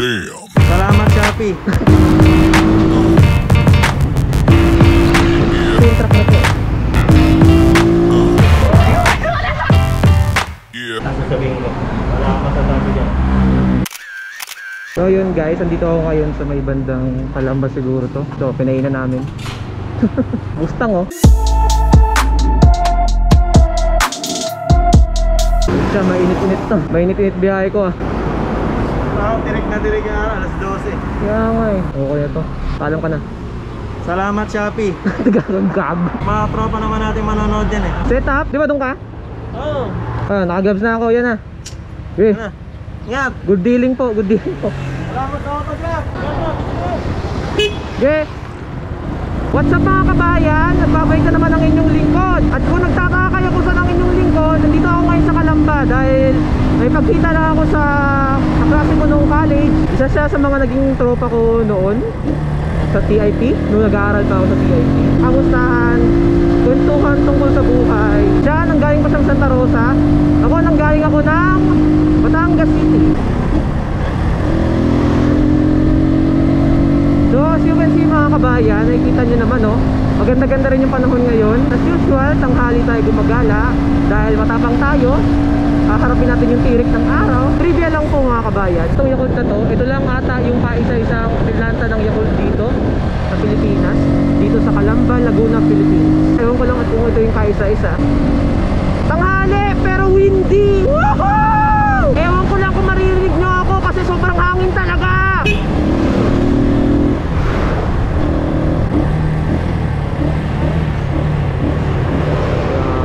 Damn. Salamat, Shopee. Yung truck na to. Yeah. Sasabihin ko. Wala akong masasabi dyan. So yun guys, andito ako ngayon sa may bandang Kalamba siguro to. So pinainan namin. Mustang oh. Siya, mainit-init to. Mainit-init biyahe ko ah. Ah, tirik na tirik na alas 12. Kaya nga eh. Okay na to. Paalam ka na. Salamat, Shopee. Tagagagab. Mga tropa naman natin manonood yan eh. Set up, di ba doon ka? Oo. Ah, nakagabs na ako, yan ah. Eh, Ano? Ingat. good dealing po, good dealing po. Salamat sa autograph. Yeah. What's up mga kabayan? Nagbabay ka naman ang inyong lingkod At kung nagtataka kayo kung saan ang inyong lingkod Nandito ako ngayon sa Kalamba Dahil may pagkita lang ako sa kaklase ko noong college. Isa siya sa mga naging tropa ko noon Sa TIP Noong nag-aaral pa ako sa TIP Kamustahan? Kwentuhan tungkol sa buhay. Siya nanggaling pa siyang Santa Rosa. Ako nanggaling ako ng Batangas City. So as you can see mga kabayan, nakikita nyo naman oh. Maganda-ganda rin yung panahon ngayon. As usual, tanghali tayo gumagala Dahil matapang tayo Haharapin natin yung tirik ng araw. Trivia lang po mga kabayan. Itong Yakult na to, ito lang ata yung paisa-isang planta ng Yakult dito Sa Pilipinas. Dito sa Calamba, Laguna, Philippines Ewan ko lang at kung ito yung kaisa-isa Tanghali pero windy Woohoo! Ewan ko lang kung maririnig nyo ako kasi sobrang hangin talaga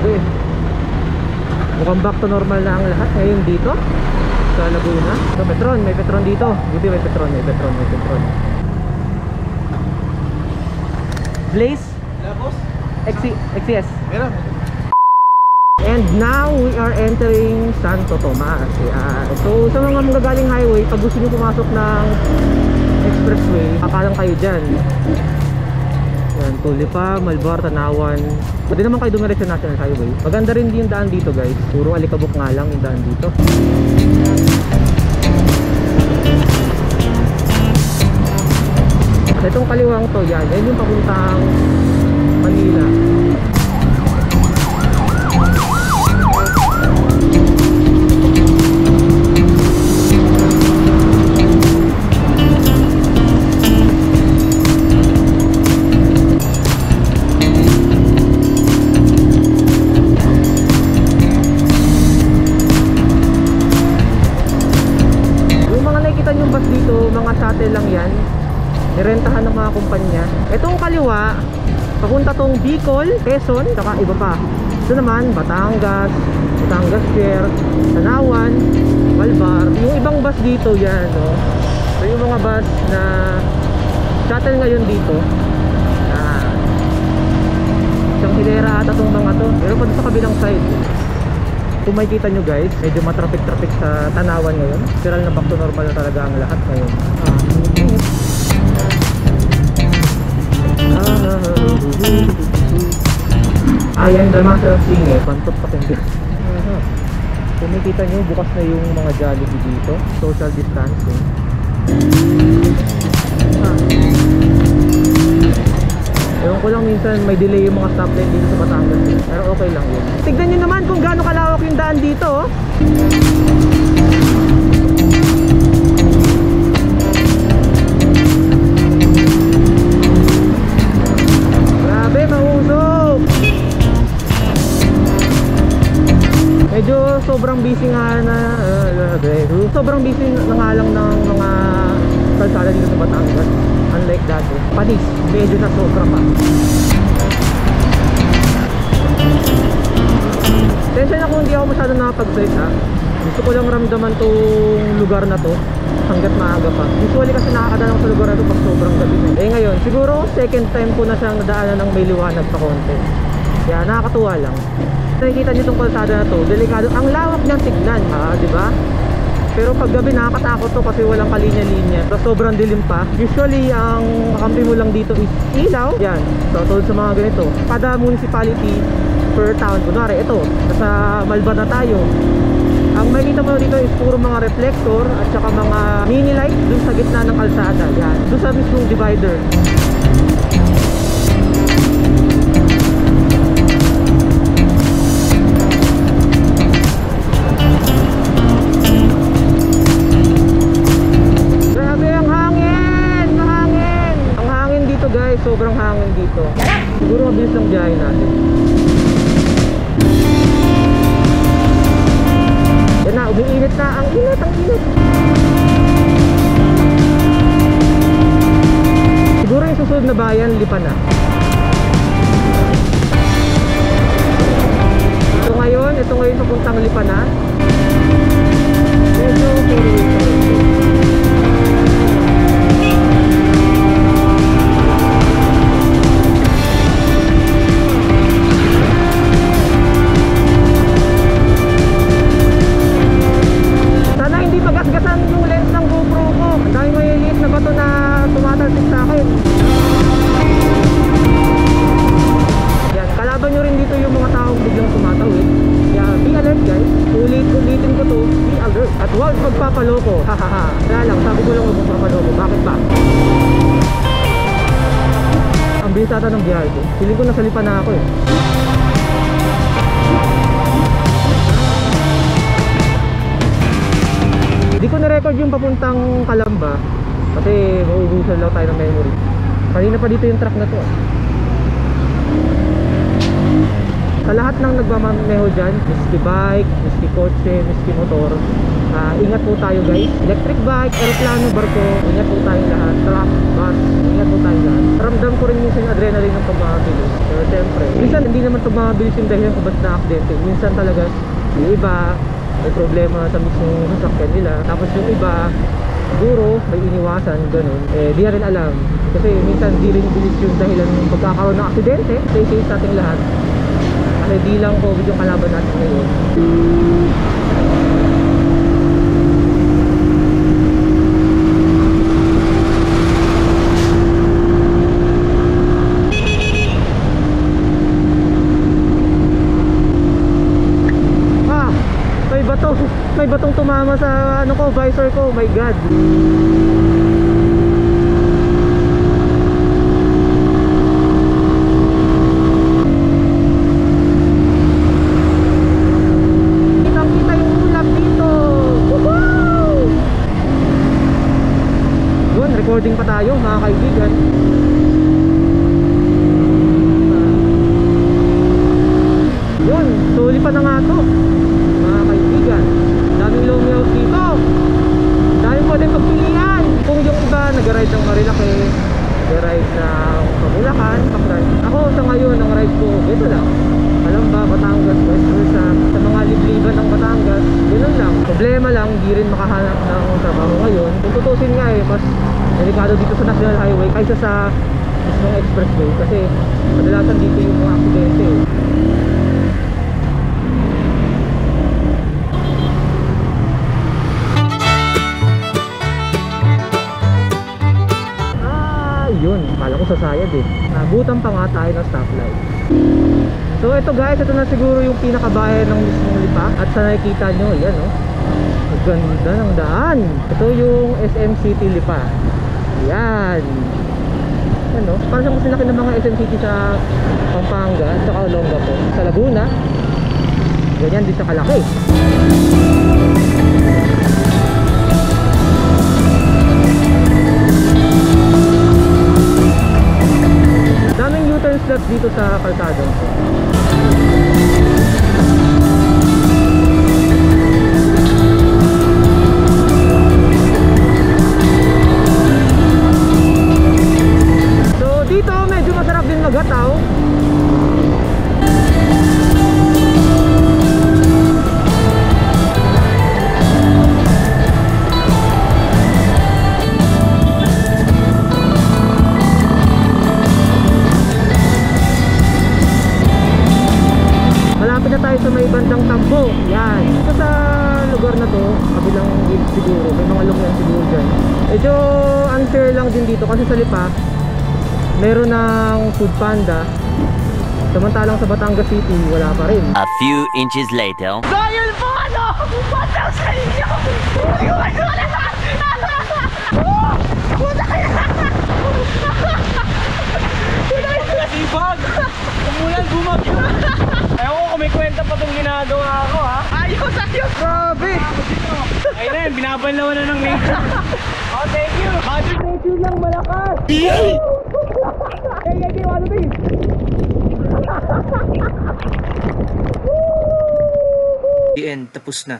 Grabe. Mukhang back to normal na ang lahat ngayon dito sa Laguna. So, Petron, may Petron dito. Buti may Petron, may Petron, may Petron. Blaze, Tapos? XC, XCS. Meron. And now we are entering Santo Tomas. Yeah. So sa mga magagaling highway, pag gusto niyo pumasok ng expressway, akalang kayo dyan. Yan, Tulipa, Malbar, Tanawan. Pwede naman kayo dumiretso sa National Highway. Maganda rin yung daan dito guys. Puro alikabok nga lang yung daan dito. Itong kaliwang to, yan. Yan yung papuntang Nirentahan ng mga kumpanya. Itong kaliwa, papunta tong Bicol, Quezon, saka iba pa. Ito naman, Batangas, Batangas Pier, Tanawan, Malbar. Yung ibang bus dito yan, no? So yung mga bus na shuttle ngayon dito, ah, isang hilera ata tong mga to. Pero pa sa kabilang side, kung makikita nyo guys, medyo matraffic-traffic sa Tanawan ngayon. Literal na back to normal na talaga ang lahat ngayon. I am the master of singing. Pantot pa kong Kung makikita nyo, bukas na yung mga Jollibee dito. Social distancing. Ah. Ewan ko lang minsan may delay yung mga stoplight dito sa Batangas eh. Pero okay lang yun. Tignan nyo naman kung gaano kalawak yung daan dito oh. Sobrang busy nga na uh. Sobrang busy na nga lang ng mga kalsada dito sa Batangas. Unlike dati. Panis, medyo na sobra pa. Tensya na kung hindi ako masyado nakapag-sight ha. Gusto ko lang ramdaman tong lugar na to hanggat maaga pa. Usually kasi nakakadaan ako sa lugar na to pag sobrang gabi na. Eh ngayon, siguro second time ko na siyang nadaanan ng may liwanag pa konti. Kaya nakakatuwa lang. Nakikita niyo tong kalsada na to, delikado. Ang lawak niyang tignan, ha, di ba? Pero pag gabi nakakatakot to kasi walang kalinya-linya. So sobrang dilim pa. Usually ang kakampi mo lang dito is ilaw. Yan. So tulad sa mga ganito. Kada municipality per town. Kunwari ito, nasa Malbar na tayo. Ang makikita mo dito is puro mga reflector at saka mga mini light dun sa gitna ng kalsada. Yan. Dun sa mismong divider. Susunod na bayan, lipa na. Ito ngayon, ito ngayon papuntang lipa na. Medyo puro At huwag magpapaloko. Hahaha. Kaya lang, sabi ko lang huwag magpapaloko. Bakit ba? Ang bilis ata ng biyahe ko. Feeling ko nasa lipa na ako eh. Hindi ko na-record yung papuntang Kalamba kasi mauubusan lang tayo ng memory. Kanina pa dito yung truck na to. Sa lahat ng nagmamaneho dyan, miski bike, miski kotse, miski motor, ah, ingat po tayo guys. Electric bike, aeroplano, barko, ingat po tayo lahat. Truck, bus, ingat po tayo lahat. Ramdam ko rin minsan yung adrenaline ng pagmamabilis. Pero siyempre, minsan hindi naman pagmamabilis yung dahilan kung ba't na-aksidente. Minsan talaga, yung iba, may problema sa mismong sasakyan nila. Tapos yung iba, siguro may iniwasan, ganun. Eh, di rin alam. Kasi minsan di rin bilis yung dahilan ng pagkakaroon ng aksidente. Stay safe sa ating lahat. Kasi di lang COVID yung kalaban natin ngayon. Ah! May bato! Tumama sa ano ko, visor ko. Oh my God! Kitang kita yung ulap dito! Woohoo! Yun, recording pa tayo mga kaibigan. Yun, suli pa na nga to mga kaibigan. Daming long house dito. Daming pwede pagpilian. Kung yung iba nag-ride ng Marilake, nag-ride ng Pabulacan, pag-ride. Ako sa ngayon, ang ride ko, ito lang. Kalamba, Batangas, West Versa, sa libliban ng Batangas, ganun lang. Problema lang, hindi rin makahanap ng trabaho ngayon. Kung tutusin nga eh, mas delikado dito sa National Highway kaysa sa mismong expressway kasi kadalasan dito yung mga aksidente eh. Ah, yun. Kala ko sasayad eh. Nabutan pa nga tayo ng stoplight. So ito guys, ito na siguro yung pinakabayan ng mismong lipa. At sa nakikita nyo, yan oh. Ang ganda ng daan. Ito yung SM City Lipa. Yan. Ano, parang siyang sinaki ng mga SM City sa Pampanga at saka Olongapo. Sa Laguna. Ganyan din sa Kalaki. Daming Slots dito sa kalsada. Kasi sa Lipa, meron ng food panda. Samantalang sa Batangas City, wala pa rin. A few inches later. Dahil po ano! Out sa inyo! Kasipag! Umulan, bumagyo! Ewan ko kung may kwenta pa itong ginagawa ko ayos! Grabe! Ayun na yun, binabanlawan na ng nature. oh, thank you! Mother Nature lang malakas! Hey, hey, hey, ano ba yun? The end, tapos na.